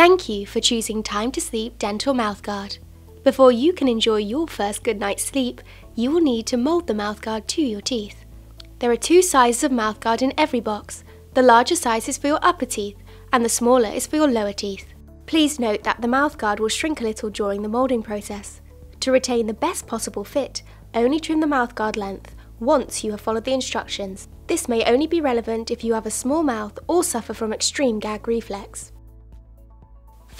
Thank you for choosing Time2Sleep Dental Mouthguard. Before you can enjoy your first good night's sleep, you will need to mould the mouthguard to your teeth. There are two sizes of mouthguard in every box. The larger size is for your upper teeth, and the smaller is for your lower teeth. Please note that the mouthguard will shrink a little during the moulding process. To retain the best possible fit, only trim the mouthguard length once you have followed the instructions. This may only be relevant if you have a small mouth or suffer from extreme gag reflex.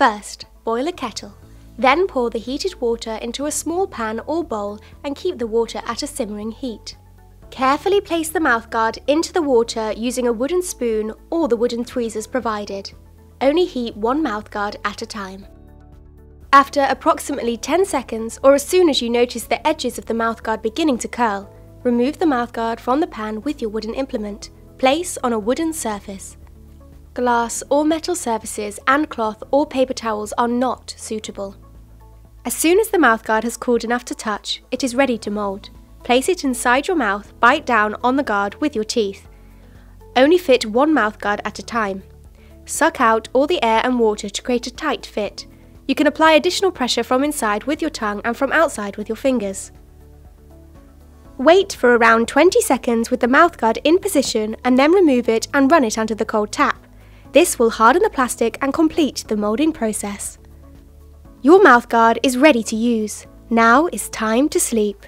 First, boil a kettle. Then pour the heated water into a small pan or bowl and keep the water at a simmering heat. Carefully place the mouthguard into the water using a wooden spoon or the wooden tweezers provided. Only heat one mouthguard at a time. After approximately 10 seconds or as soon as you notice the edges of the mouthguard beginning to curl, remove the mouthguard from the pan with your wooden implement. Place on a wooden surface glass or metal surfaces and cloth or paper towels are not suitable. As soon as the mouthguard has cooled enough to touch, it is ready to mould. Place it inside your mouth, bite down on the guard with your teeth. Only fit one mouthguard at a time. Suck out all the air and water to create a tight fit. You can apply additional pressure from inside with your tongue and from outside with your fingers. Wait for around 20 seconds with the mouthguard in position and then remove it and run it under the cold tap. This will harden the plastic and complete the moulding process. Your mouthguard is ready to use. Now is time to sleep.